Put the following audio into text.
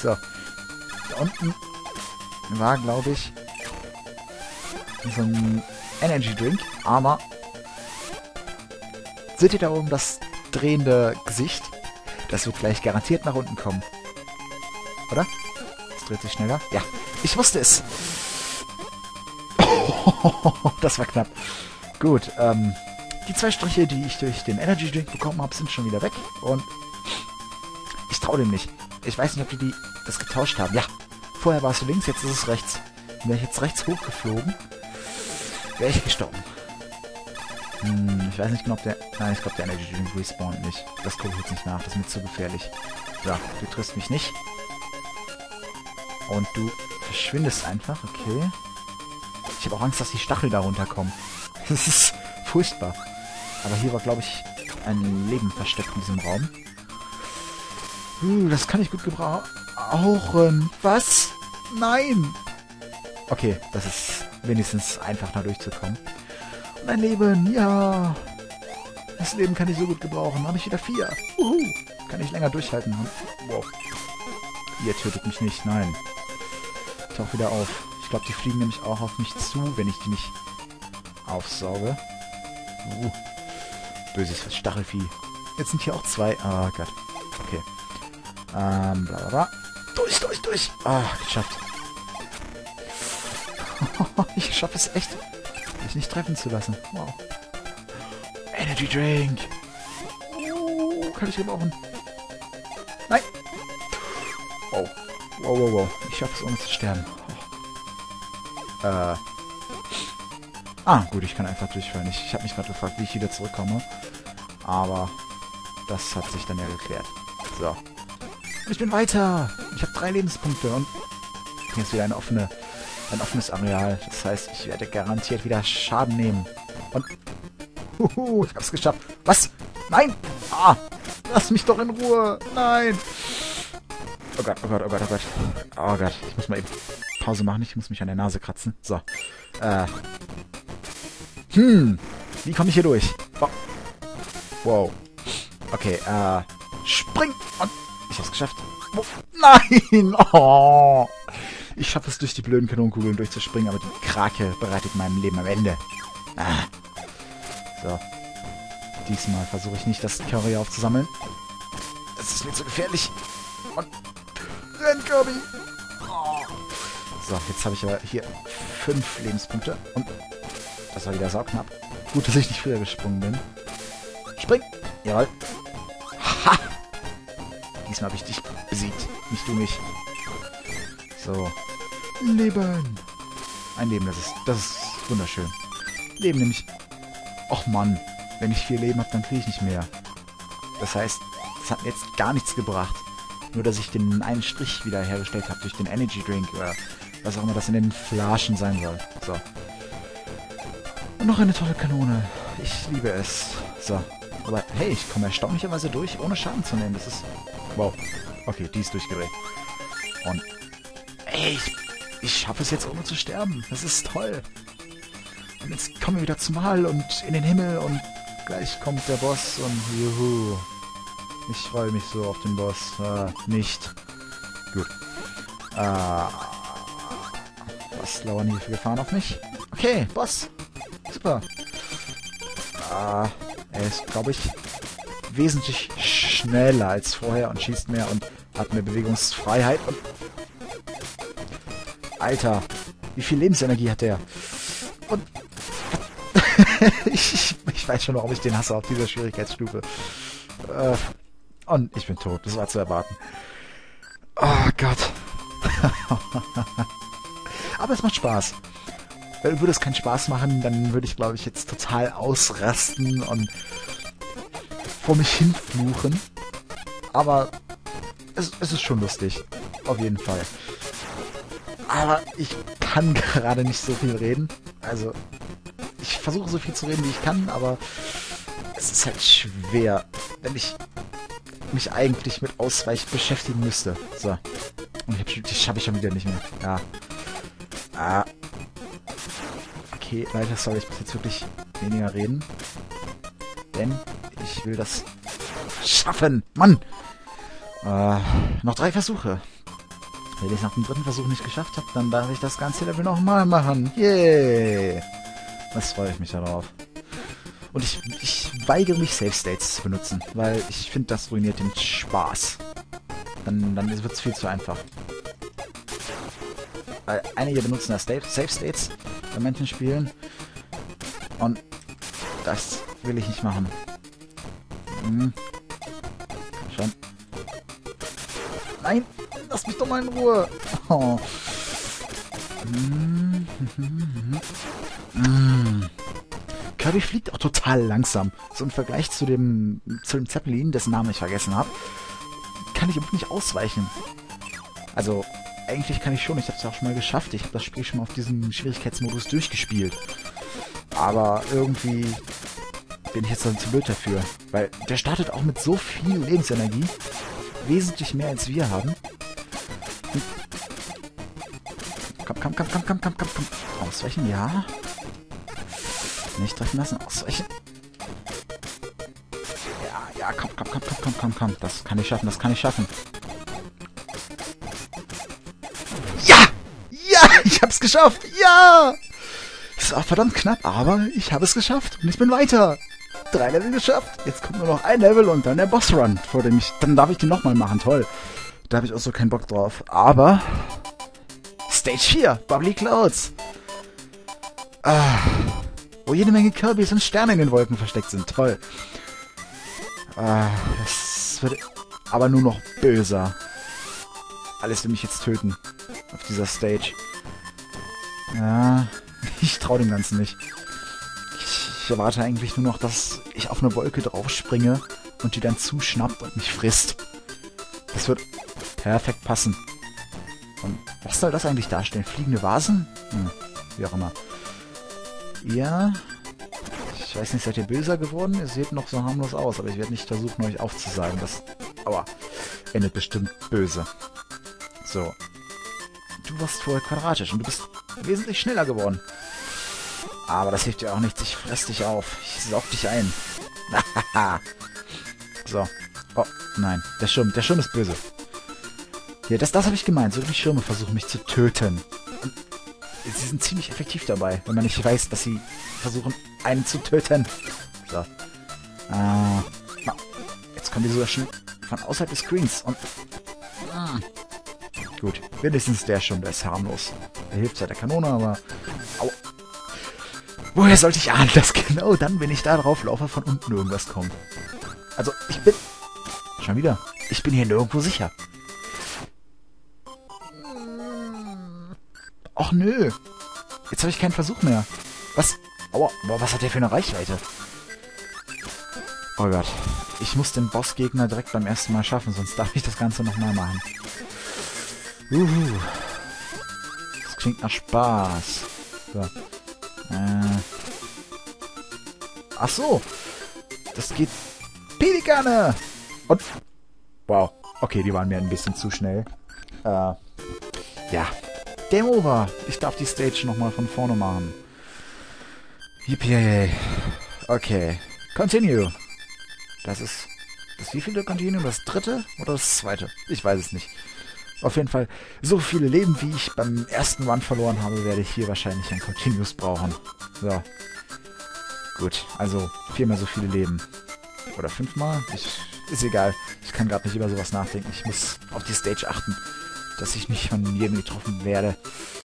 So. Da unten war, glaube ich, so ein Energy Drink, aber seht ihr da oben das drehende Gesicht? Das wird gleich garantiert nach unten kommen. Oder? Es dreht sich schneller. Ja, ich wusste es. das war knapp. Gut, ähm, die zwei Striche, die ich durch den Energy Drink bekommen habe, sind schon wieder weg. Und ich traue dem nicht. Ich weiß nicht, ob die, die das getauscht haben. Ja, vorher war es links, jetzt ist es rechts. Wäre ich jetzt rechts hochgeflogen, wäre ich gestorben. Hm, ich weiß nicht genau, ob der... Nein, ich glaube, der Energy Drink respawnt nicht. Das gucke ich jetzt nicht nach, das ist mir zu gefährlich. So, du triffst mich nicht. Und du verschwindest einfach, okay. Ich habe auch Angst, dass die Stachel da runterkommen. Das ist furchtbar. Aber hier war, glaube ich, ein Leben versteckt in diesem Raum. Uh, das kann ich gut gebrauchen. Was? Nein! Okay, das ist wenigstens einfach da durchzukommen. Und ein Leben, ja. Das Leben kann ich so gut gebrauchen. Habe ich wieder vier. Uhu. Kann ich länger durchhalten. Wow. Ihr tötet mich nicht, nein. Tauch wieder auf. Ich glaube, die fliegen nämlich auch auf mich zu, wenn ich die nicht aufsauge. Uh, böses Stachelvieh. Jetzt sind hier auch zwei. Ah, Gott. Okay. Ähm, bla bla bla. Durch, durch, durch. Ah, geschafft. ich schaffe es echt, mich nicht treffen zu lassen. Wow. Energy Drink. Uh, kann ich gebrauchen. Nein. Wow. Wow, wow, wow. Ich schaffe es ohne zu sterben. Oh. Äh. Ah, gut, ich kann einfach durchfallen. Ich, ich habe mich gerade gefragt, wie ich wieder zurückkomme. Aber das hat sich dann ja geklärt. So. Ich bin weiter. Ich habe drei Lebenspunkte und hier ist wieder eine offene, ein offenes Areal. Das heißt, ich werde garantiert wieder Schaden nehmen. Und... Huhu, ich hab's geschafft. Was? Nein! Ah! Lass mich doch in Ruhe! Nein! Oh Gott, oh Gott, oh Gott, oh Gott. Oh Gott, ich muss mal eben Pause machen. Ich muss mich an der Nase kratzen. So. Äh, hm, wie komme ich hier durch? Oh. Wow. Okay, äh, spring! Und geschafft. Nein! Oh. Ich schaffe es durch die blöden Kanonenkugeln durchzuspringen, aber die Krake bereitet meinem Leben am Ende. Ah. So. Diesmal versuche ich nicht, das Curry aufzusammeln. Es ist mir zu gefährlich. Und renn, Kirby! Oh. So, jetzt habe ich aber hier fünf Lebenspunkte. Und das war wieder sauknapp. Gut, dass ich nicht früher gesprungen bin. Spring! Jawohl. Diesmal habe ich dich besiegt. Nicht du mich. So. Leben! Ein Leben, das ist, das ist wunderschön. Leben nämlich... Och Mann, wenn ich vier Leben habe, dann kriege ich nicht mehr. Das heißt, das hat mir jetzt gar nichts gebracht. Nur, dass ich den einen Strich wieder hergestellt habe durch den Energy Drink oder was auch immer das in den Flaschen sein soll. So. Und noch eine tolle Kanone. Ich liebe es. So. Aber hey, ich komme erstaunlicherweise durch, ohne Schaden zu nehmen. Das ist... Wow. Okay, die ist durchgedreht. Und... Ey, ich, ich schaffe es jetzt ohne zu sterben. Das ist toll. Und jetzt kommen wir wieder zum Mal und in den Himmel und gleich kommt der Boss und juhu. Ich freue mich so auf den Boss. Äh, nicht. Gut. Äh, was lauern hier für Gefahren auf mich? Okay, Boss. Super. Ah, er ist, glaube ich, wesentlich schneller als vorher und schießt mehr und hat mehr Bewegungsfreiheit. Und Alter, wie viel Lebensenergie hat der? Und ich, ich, weiß schon, warum ich den hasse auf dieser Schwierigkeitsstufe. Äh, und ich bin tot. Das war zu erwarten. Oh Gott. Aber es macht Spaß würde es keinen Spaß machen, dann würde ich, glaube ich, jetzt total ausrasten und vor mich hinfluchen. Aber es, es ist schon lustig. Auf jeden Fall. Aber ich kann gerade nicht so viel reden. Also, ich versuche so viel zu reden, wie ich kann, aber es ist halt schwer, wenn ich mich eigentlich mit Ausweich beschäftigen müsste. So. Und ich hab, die schaffe ich schon wieder nicht mehr. Ja. Ah, okay, leider soll ich bis jetzt wirklich weniger reden. Denn ich will das schaffen. Mann! Äh, noch drei Versuche. Wenn ich es nach dem dritten Versuch nicht geschafft habe, dann darf ich das ganze Level nochmal machen. Yay! Das freue ich mich darauf. Und ich, ich weigere mich, Safe States zu benutzen, weil ich finde, das ruiniert den Spaß. Dann, dann wird es viel zu einfach. Weil einige benutzen das Safe States manchen Spielen. Und das will ich nicht machen. Hm. Schon. Nein! Lass mich doch mal in Ruhe! Oh. Hm. Hm. Kirby fliegt auch total langsam. So im Vergleich zu dem, zu dem Zeppelin, dessen Namen ich vergessen habe, kann ich überhaupt nicht ausweichen. Also, eigentlich kann ich schon. Ich habe es auch schon mal geschafft. Ich habe das Spiel schon mal auf diesem Schwierigkeitsmodus durchgespielt. Aber irgendwie bin ich jetzt dann zu blöd dafür. Weil der startet auch mit so viel Lebensenergie. Wesentlich mehr als wir haben. Komm, komm, komm, komm, komm, komm, komm, komm. Ausweichen, ja. Nicht treffen lassen, ausweichen. Ja, ja, komm, komm, komm, komm, komm, komm, komm. Das kann ich schaffen, das kann ich schaffen. Ich hab's geschafft! Ja! Es war verdammt knapp, aber ich habe es geschafft. Und ich bin weiter. Drei Level geschafft. Jetzt kommt nur noch ein Level und dann der Bossrun, vor dem ich... Dann darf ich den nochmal machen. Toll. Da habe ich auch so keinen Bock drauf. Aber... Stage 4. Bubbly Clouds. Ah wo jede Menge Kirbys und Sterne in den Wolken versteckt sind. Toll. Äh, es wird aber nur noch böser. Alles will mich jetzt töten. Auf dieser Stage. Ja, ich traue dem Ganzen nicht. Ich, ich erwarte eigentlich nur noch, dass ich auf eine Wolke draufspringe und die dann zuschnappt und mich frisst. Das wird perfekt passen. Und was soll das eigentlich darstellen? Fliegende Vasen? Hm, wie auch immer. Ja. Ich weiß nicht, seid ihr böser geworden? Ihr seht noch so harmlos aus, aber ich werde nicht versuchen, euch aufzusagen. Das, aber endet bestimmt böse. So. Du warst vorher quadratisch und du bist wesentlich schneller geworden. Aber das hilft dir auch nichts. Ich fress dich auf. Ich saug dich ein. so. Oh, nein. Der Schirm. Der Schirm ist böse. Ja, das, das habe ich gemeint. So die Schirme versuchen mich zu töten sie sind ziemlich effektiv dabei, wenn man nicht weiß, dass sie versuchen, einen zu töten. So. Äh, jetzt kommen die sogar schon von außerhalb des Screens. Und. Ah. Gut, wenigstens der schon, der ist harmlos. Hilft ja der Kanone, aber. Au. Woher sollte ich ahnen, dass genau dann, wenn ich da drauf laufe, von unten irgendwas kommt? Also, ich bin. Schon wieder. Ich bin hier nirgendwo sicher. Och nö. Jetzt habe ich keinen Versuch mehr. Was? Aua, boah, was hat der für eine Reichweite? Oh Gott. Ich muss den Bossgegner direkt beim ersten Mal schaffen, sonst darf ich das Ganze nochmal machen. Uhu. Klingt nach Spaß. So. Äh. Ach so. Das geht... Pelikane! Und... Wow. Okay, die waren mir ein bisschen zu schnell. Äh. Ja. Game over. Ich darf die Stage nochmal von vorne machen. Yippie. Okay. Continue. Das ist... Das wievielte Continue? Das dritte oder das zweite? Ich weiß es nicht. Auf jeden Fall, so viele Leben, wie ich beim ersten Run verloren habe, werde ich hier wahrscheinlich ein Continuous brauchen. So. Gut, also viermal so viele Leben. Oder fünfmal? Ich, ist egal. Ich kann gerade nicht über sowas nachdenken. Ich muss auf die Stage achten dass ich nicht von jedem getroffen werde.